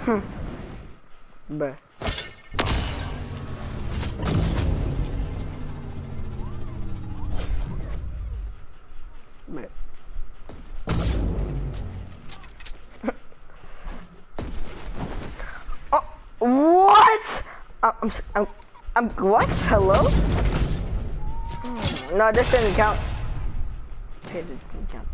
Bruh. Bruh. oh, what? Oh, I'm, I'm. I'm, what? Hello? Hmm, no, this doesn't count. Okay, this doesn't count.